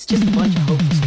It's just a bunch of hopes.